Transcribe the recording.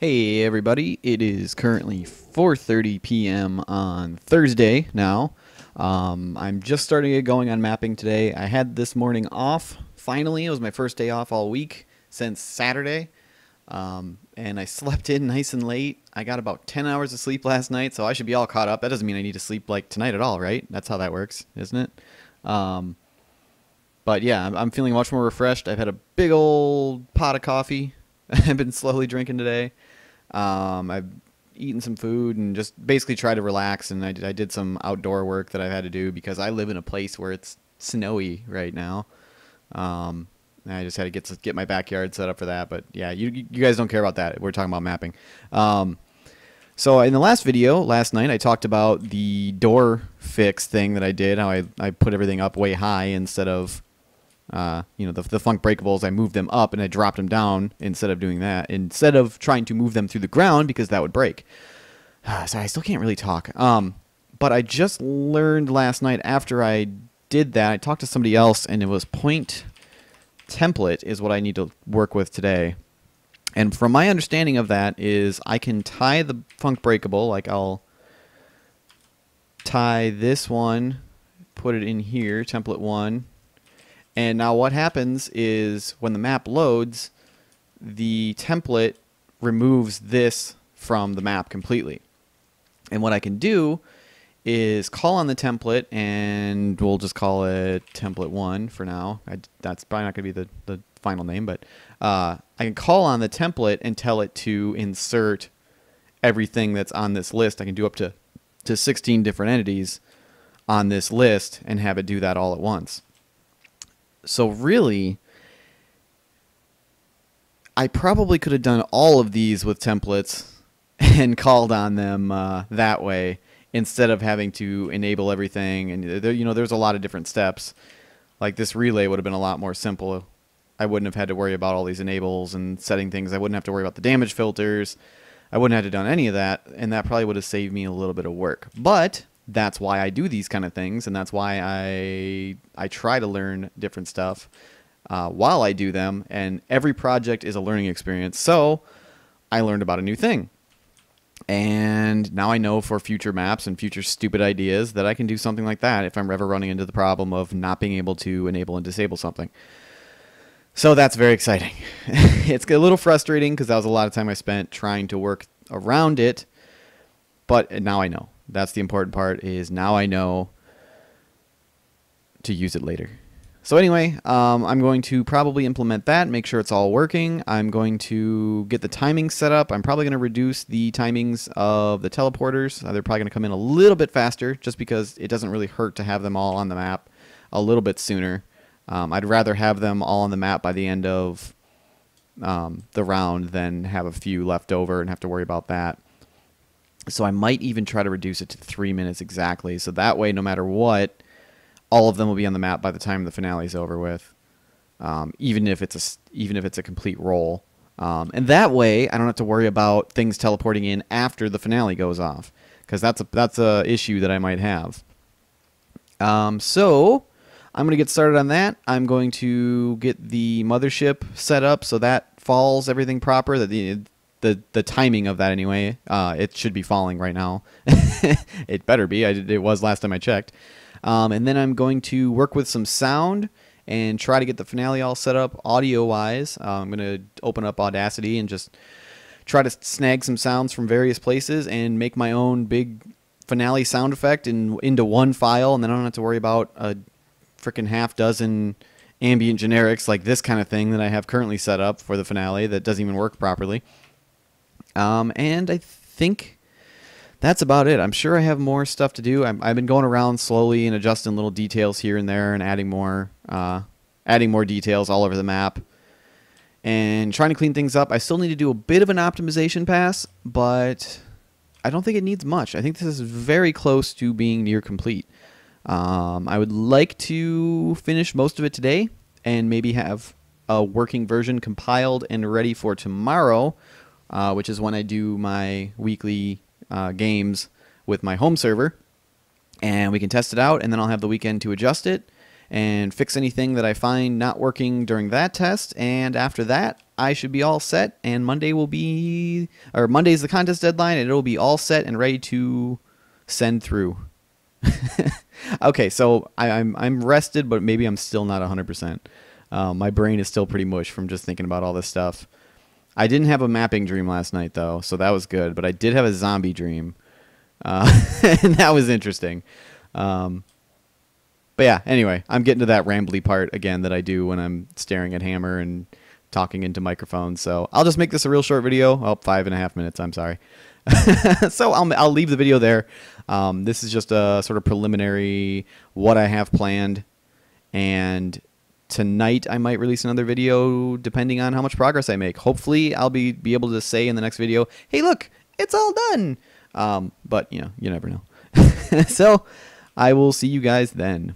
Hey everybody, it is currently 4:30 p.m. on Thursday now. Um, I'm just starting get going on mapping today. I had this morning off. Finally, it was my first day off all week since Saturday, um, and I slept in nice and late. I got about 10 hours of sleep last night, so I should be all caught up. That doesn't mean I need to sleep like tonight at all, right? That's how that works, isn't it? Um, but yeah, I'm feeling much more refreshed. I've had a big old pot of coffee. I've been slowly drinking today. Um, I've eaten some food and just basically tried to relax. And I did, I did some outdoor work that I've had to do because I live in a place where it's snowy right now. Um, I just had to get get my backyard set up for that. But yeah, you you guys don't care about that. We're talking about mapping. Um, so in the last video last night, I talked about the door fix thing that I did. How I I put everything up way high instead of uh, you know, the, the func breakables, I moved them up and I dropped them down instead of doing that. Instead of trying to move them through the ground because that would break. so I still can't really talk. Um, but I just learned last night after I did that, I talked to somebody else and it was point template is what I need to work with today. And from my understanding of that is I can tie the func breakable, like I'll tie this one, put it in here, template one, and now what happens is when the map loads, the template removes this from the map completely. And what I can do is call on the template and we'll just call it template one for now. I, that's probably not going to be the, the final name, but uh, I can call on the template and tell it to insert everything that's on this list. I can do up to, to 16 different entities on this list and have it do that all at once. So really, I probably could have done all of these with templates and called on them uh, that way instead of having to enable everything. And there, you know, there's a lot of different steps. Like this relay would have been a lot more simple. I wouldn't have had to worry about all these enables and setting things. I wouldn't have to worry about the damage filters. I wouldn't have to done any of that, and that probably would have saved me a little bit of work. But that's why I do these kind of things, and that's why I I try to learn different stuff uh, while I do them. And every project is a learning experience. So I learned about a new thing, and now I know for future maps and future stupid ideas that I can do something like that if I'm ever running into the problem of not being able to enable and disable something. So that's very exciting. it's a little frustrating because that was a lot of time I spent trying to work around it, but now I know. That's the important part is now I know to use it later. So anyway, um, I'm going to probably implement that, make sure it's all working. I'm going to get the timing set up. I'm probably going to reduce the timings of the teleporters. Uh, they're probably going to come in a little bit faster just because it doesn't really hurt to have them all on the map a little bit sooner. Um, I'd rather have them all on the map by the end of um, the round than have a few left over and have to worry about that. So I might even try to reduce it to three minutes exactly. So that way, no matter what, all of them will be on the map by the time the finale is over with. Um, even if it's a even if it's a complete roll. Um, and that way, I don't have to worry about things teleporting in after the finale goes off, because that's a that's a issue that I might have. Um, so I'm going to get started on that. I'm going to get the mothership set up so that falls everything proper. That the the the timing of that anyway. Uh, it should be falling right now. it better be. I, it was last time I checked. Um, and then I'm going to work with some sound and try to get the finale all set up audio wise. Uh, I'm going to open up Audacity and just try to snag some sounds from various places and make my own big finale sound effect in, into one file, and then I don't have to worry about a freaking half dozen ambient generics like this kind of thing that I have currently set up for the finale that doesn't even work properly. Um, and I think that's about it. I'm sure I have more stuff to do. i have been going around slowly and adjusting little details here and there and adding more, uh, adding more details all over the map and trying to clean things up. I still need to do a bit of an optimization pass, but I don't think it needs much. I think this is very close to being near complete. Um, I would like to finish most of it today and maybe have a working version compiled and ready for tomorrow uh, which is when I do my weekly uh, games with my home server. And we can test it out, and then I'll have the weekend to adjust it and fix anything that I find not working during that test. And after that, I should be all set, and Monday will be, or Monday's the contest deadline, and it'll be all set and ready to send through. okay, so I, am I'm, I'm rested, but maybe I'm still not 100%. Um, my brain is still pretty mush from just thinking about all this stuff. I didn't have a mapping dream last night though, so that was good. But I did have a zombie dream, uh, and that was interesting. Um, but yeah, anyway, I'm getting to that rambly part again that I do when I'm staring at Hammer and talking into microphones. So I'll just make this a real short video. Oh, five and a half minutes. I'm sorry. so I'll, I'll leave the video there. Um, this is just a sort of preliminary what I have planned. And tonight I might release another video depending on how much progress I make. Hopefully I'll be, be able to say in the next video, hey, look, it's all done. Um, but, you know, you never know. so I will see you guys then.